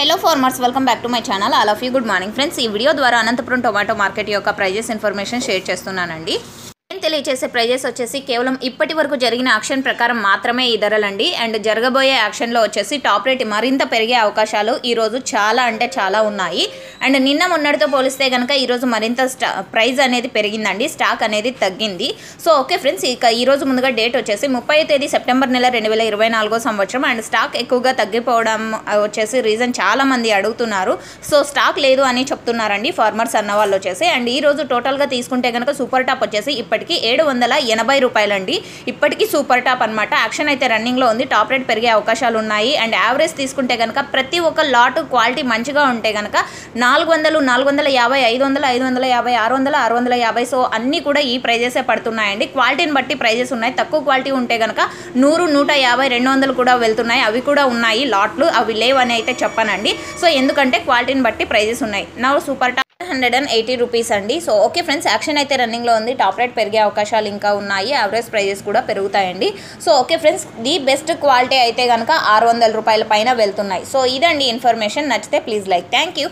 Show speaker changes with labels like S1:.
S1: Hello farmers welcome back to my channel all of you good morning friends ఈ video ద్వారా Anantapuram tomato market యొక్క prices information share చేస్తున్నానండి. నేను తెలియజేసే prices వచ్చేసి కేవలం ఇప్పటి వరకు జరిగిన యాక్షన్ ప్రకారం మాత్రమే ఈ ధరలండి. అండ్ జరగబోయే యాక్షన్లో వచ్చేసి టాప్ రేట్ మరింత పెరిగే అవకాశాలు ఈరోజు చాలా అంటే చాలా ఉన్నాయి. అండ్ నిన్న మొన్నటితో పోలిస్తే కనుక ఈరోజు మరింత స్టా ప్రైస్ అనేది పెరిగిందండి. స్టాక్ అనేది తగ్గింది. సో ఓకే ఫ్రెండ్స్ ఇక ఈరోజు ముందుగా డేట్ వచ్చేసి ముప్పై తేదీ సెప్టెంబర్ నెల రెండు వేల ఇరవై నాలుగో సంవత్సరం. అండ్ స్టాక్ ఎక్కువగా తగ్గిపోవడం వచ్చేసి రీజన్ చాలామంది అడుగుతున్నారు. సో స్టాక్ లేదు అని చెప్తున్నారండి ఫార్మర్స్ అన్న వాళ్ళు వచ్చేసి. అండ్ ఈరోజు టోటల్గా తీసుకుంటే కనుక సూపర్ టాప్ వచ్చేసి ఇప్పటికి ఏడు వందల ఎనభై రూపాయలండి. ఇప్పటికీ సూపర్ టాప్ అనమాట యాక్షన్ అయితే రన్నింగ్లో ఉంది. టాప్ రేట్ పెరిగే అవకాశాలు ఉన్నాయి అండ్ యావరేజ్ తీసుకుంటే కనుక ప్రతి ఒక్క లాట్ క్వాలిటీ మంచిగా ఉంటే కనుక నా నాలుగు వందలు నాలుగు వందల యాభై ఐదు వందల ఐదు వందల యాభై ఆరు వందల ఆరు వందల యాభై. సో అన్నీ కూడా ఈ ప్రైజెసే పడుతున్నాయండి. క్వాలిటీని బట్టి ప్రైజెస్ ఉన్నాయి. తక్కువ క్వాలిటీ ఉంటే కనుక నూరు నూట యాభై రెండు వందలు కూడా వెళ్తున్నాయి. అవి కూడా ఉన్నాయి. లాట్లు అవి లేవని అయితే చెప్పానండి. సో ఎందుకంటే క్వాలిటీని బట్టి ప్రైజెస్ ఉన్నాయి. నా super top hundred and eighty rupees అండి. సో ఓకే ఫ్రెండ్స్ యాక్షన్ అయితే రన్నింగ్లో ఉంది. టాప్ రేట్ పెరిగే అవకాశాలు ఇంకా ఉన్నాయి. యావరేజ్ ప్రైజెస్ కూడా పెరుగుతాయండి. So okay friends the best quality అయితే కనుక ఆరు వందల రూపాయల పైన వెళ్తున్నాయి. సో ఇదండి ఇన్ఫర్మేషన్. నచ్చితే ప్లీజ్ లైక్. Thank you.